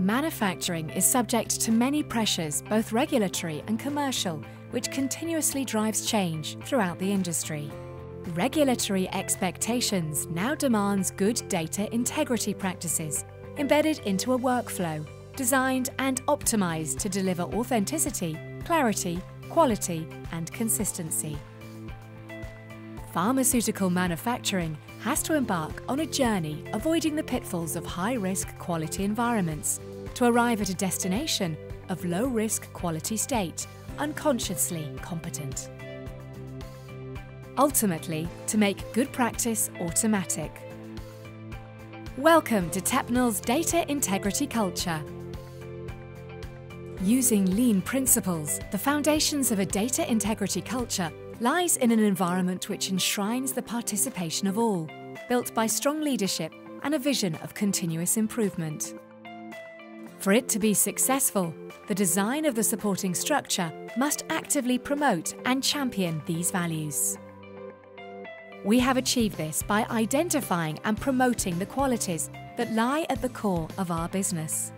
Manufacturing is subject to many pressures, both regulatory and commercial, which continuously drives change throughout the industry. Regulatory expectations now demands good data integrity practices embedded into a workflow, designed and optimized to deliver authenticity, clarity, quality and consistency. Pharmaceutical manufacturing has to embark on a journey avoiding the pitfalls of high-risk quality environments to arrive at a destination of low-risk quality state, unconsciously competent. Ultimately, to make good practice automatic. Welcome to Tepnel's Data Integrity Culture. Using lean principles, the foundations of a data integrity culture lies in an environment which enshrines the participation of all, built by strong leadership and a vision of continuous improvement. For it to be successful, the design of the supporting structure must actively promote and champion these values. We have achieved this by identifying and promoting the qualities that lie at the core of our business.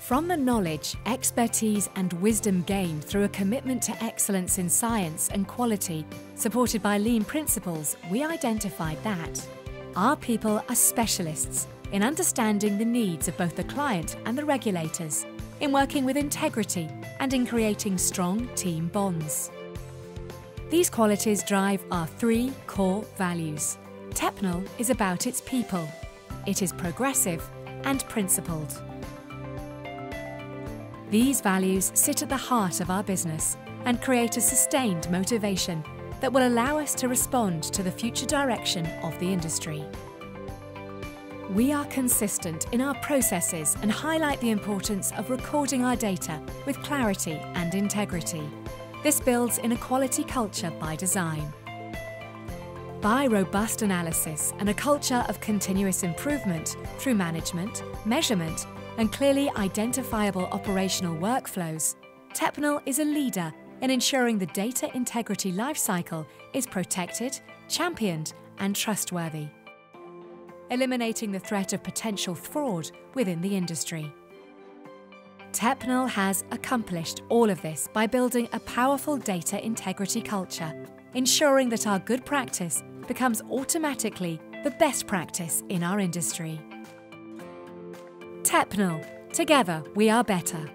From the knowledge, expertise and wisdom gained through a commitment to excellence in science and quality, supported by lean principles, we identified that our people are specialists in understanding the needs of both the client and the regulators, in working with integrity and in creating strong team bonds. These qualities drive our three core values. Tepnel is about its people. It is progressive and principled. These values sit at the heart of our business and create a sustained motivation that will allow us to respond to the future direction of the industry. We are consistent in our processes and highlight the importance of recording our data with clarity and integrity. This builds in a quality culture by design. By robust analysis and a culture of continuous improvement through management, measurement and clearly identifiable operational workflows, Tepnel is a leader in ensuring the data integrity lifecycle is protected, championed and trustworthy, eliminating the threat of potential fraud within the industry. Tepnel has accomplished all of this by building a powerful data integrity culture, ensuring that our good practice becomes automatically the best practice in our industry. Tepnel. Together we are better.